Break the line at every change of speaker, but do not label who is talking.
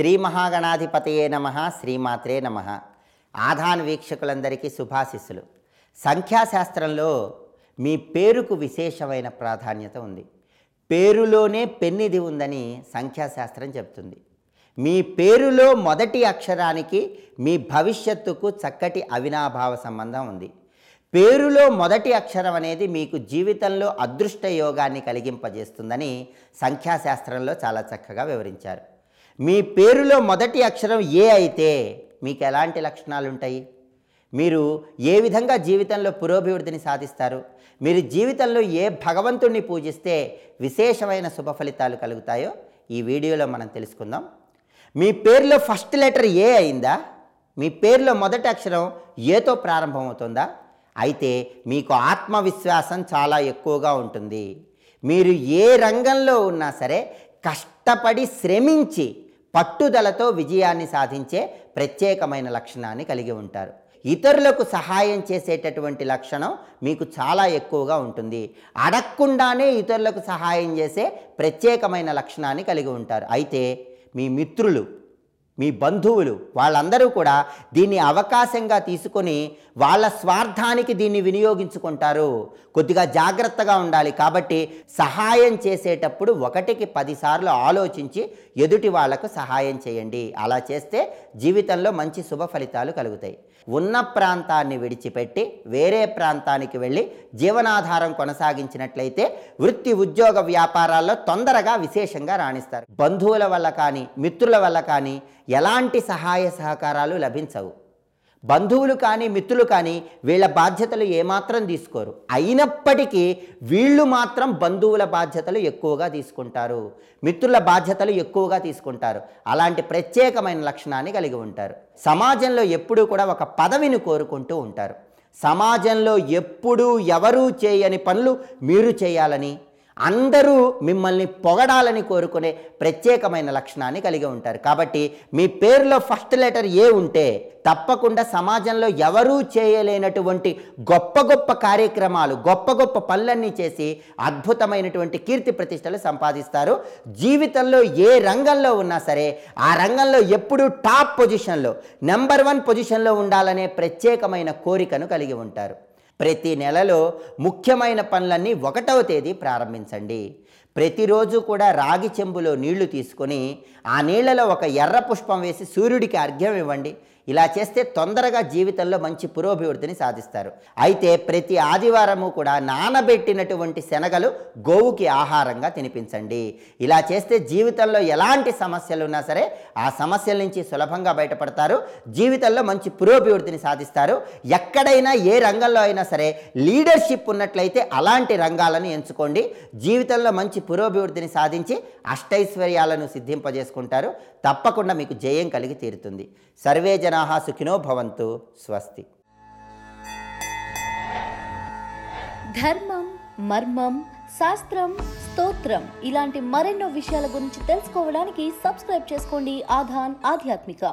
శ్రీ మహాగణాధిపతయే నమ శ్రీమాత్రే నమ. ఆధాన్ వీక్షకులందరికీ శుభాశిస్సులు. సంఖ్యాశాస్త్రంలో మీ పేరుకు విశేషమైన ప్రాధాన్యత ఉంది. పేరులోనే పెన్నిది ఉందని సంఖ్యాశాస్త్రం చెప్తుంది. మీ పేరులో మొదటి అక్షరానికి మీ భవిష్యత్తుకు చక్కటి అవినాభావ సంబంధం ఉంది. పేరులో మొదటి అక్షరం అనేది మీకు జీవితంలో అదృష్ట యోగాన్ని కలిగింపజేస్తుందని సంఖ్యాశాస్త్రంలో చాలా చక్కగా వివరించారు. మీ పేరులో మొదటి అక్షరం ఏ అయితే మీకు ఎలాంటి లక్షణాలు ఉంటాయి మీరు ఏ విధంగా జీవితంలో పురోభివృద్ధిని సాధిస్తారు? మీరు జీవితంలో ఏ భగవంతుణ్ణి పూజిస్తే విశేషమైన శుభ ఫలితాలు కలుగుతాయో ఈ వీడియోలో మనం తెలుసుకుందాం. మీ పేరులో ఫస్ట్ లెటర్ ఏ అయిందా? మీ పేరులో మొదటి అక్షరం ఏతో ప్రారంభమవుతుందా? అయితే మీకు ఆత్మవిశ్వాసం చాలా ఎక్కువగా ఉంటుంది. మీరు ఏ రంగంలో ఉన్నా సరే కష్టపడి శ్రమించి పట్టుదలతో విజయాన్ని సాధించే ప్రత్యేకమైన లక్షణాన్ని కలిగి ఉంటారు. ఇతరులకు సహాయం చేసేటటువంటి లక్షణం మీకు చాలా ఎక్కువగా ఉంటుంది. అడగకుండానే ఇతరులకు సహాయం చేసే ప్రత్యేకమైన లక్షణాన్ని కలిగి ఉంటారు. అయితే మీ మిత్రులు మీ బంధువులు వాళ్ళందరూ కూడా దీన్ని అవకాశంగా తీసుకొని వాళ్ళ స్వార్థానికి దీన్ని వినియోగించుకుంటారు. కొద్దిగా జాగ్రత్తగా ఉండాలి. కాబట్టి సహాయం చేసేటప్పుడు ఒకటికి పదిసార్లు ఆలోచించి ఎదుటి వాళ్ళకు సహాయం చేయండి. అలా చేస్తే జీవితంలో మంచి శుభ ఫలితాలు కలుగుతాయి. ఉన్న ప్రాంతాన్ని విడిచిపెట్టి వేరే ప్రాంతానికి వెళ్ళి జీవనాధారం కొనసాగించినట్లయితే వృత్తి ఉద్యోగ వ్యాపారాల్లో తొందరగా విశేషంగా రాణిస్తారు. బంధువుల వల్ల కానీ మిత్రుల వల్ల కానీ ఎలాంటి సహాయ సహకారాలు లభించవు. బంధువులు కానీ మిత్రులు కానీ వీళ్ళ బాధ్యతలు ఏమాత్రం తీసుకోరు. అయినప్పటికీ వీళ్ళు మాత్రం బంధువుల బాధ్యతలు ఎక్కువగా తీసుకుంటారు. మిత్రుల బాధ్యతలు ఎక్కువగా తీసుకుంటారు. అలాంటి ప్రత్యేకమైన లక్షణాన్ని కలిగి ఉంటారు. సమాజంలో ఎప్పుడూ కూడా ఒక పదవిని కోరుకుంటూ ఉంటారు. సమాజంలో ఎప్పుడూ ఎవరూ చేయని పనులు మీరు చేయాలని అందరూ మిమ్మల్ని పొగడాలని కోరుకునే ప్రత్యేకమైన లక్షణాన్ని కలిగి ఉంటారు. కాబట్టి మీ పేరులో ఫస్ట్ లెటర్ ఏ ఉంటే తప్పకుండా సమాజంలో ఎవరూ చేయలేనటువంటి గొప్ప గొప్ప కార్యక్రమాలు గొప్ప గొప్ప పనులన్నీ చేసి అద్భుతమైనటువంటి కీర్తి ప్రతిష్టలు సంపాదిస్తారు. జీవితంలో ఏ రంగంలో ఉన్నా సరే ఆ రంగంలో ఎప్పుడూ టాప్ పొజిషన్లో నెంబర్ వన్ పొజిషన్లో ఉండాలనే ప్రత్యేకమైన కోరికను కలిగి ఉంటారు. ప్రతి నెలలో ముఖ్యమైన పనులన్నీ ఒకటవ తేదీ ప్రారంభించండి. ప్రతిరోజు కూడా రాగి చెంబులో నీళ్ళు తీసుకొని ఆ నీళ్ళలో ఒక ఎర్ర పుష్పం వేసి సూర్యుడికి అర్ఘ్యం ఇవ్వండి. ఇలా చేస్తే తొందరగా జీవితంలో మంచి పురోభివృద్ధిని సాధిస్తారు. అయితే ప్రతి ఆదివారము కూడా నానబెట్టినటువంటి శనగలు గోవుకి ఆహారంగా తినిపించండి. ఇలా చేస్తే జీవితంలో ఎలాంటి సమస్యలు ఉన్నా సరే ఆ సమస్యల నుంచి సులభంగా బయటపడతారు. జీవితంలో మంచి పురోభివృద్ధిని సాధిస్తారు. ఎక్కడైనా ఏ రంగంలో అయినా సరే లీడర్షిప్ ఉన్నట్లయితే అలాంటి రంగాలను ఎంచుకోండి. జీవితంలో మంచి పురోభివృద్ధిని సాధించి అష్టైశ్వర్యాలను సిద్ధింపజేసుకుంటారు. తప్పకుండా మీకు జయం కలిగి తీరుతుంది. సర్వే జనా సుఖినో భవంతు. స్వస్తి.
ధర్మం మర్మం శాస్త్రం స్తోత్రం ఇలాంటి మరెన్నో విషయాల గురించి తెలుసుకోవడానికి సబ్స్క్రైబ్ చేసుకోండి ఆధాన్ ఆధ్యాత్మిక.